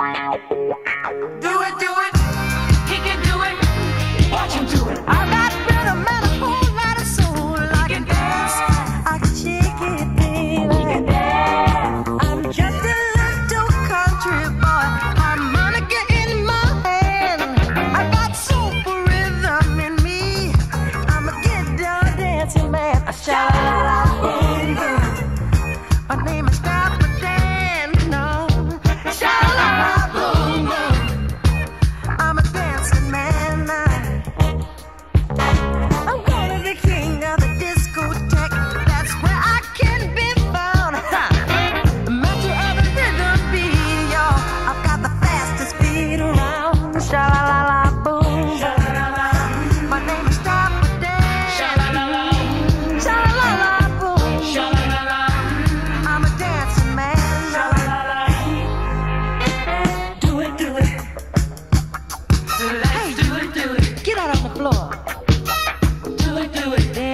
Do it, do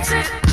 exit.